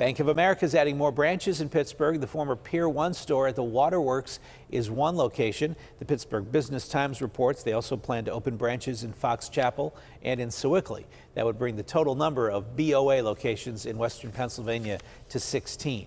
Bank of America is adding more branches in Pittsburgh. The former Pier 1 store at the Waterworks is one location. The Pittsburgh Business Times reports they also plan to open branches in Fox Chapel and in Sewickley. That would bring the total number of BOA locations in western Pennsylvania to 16.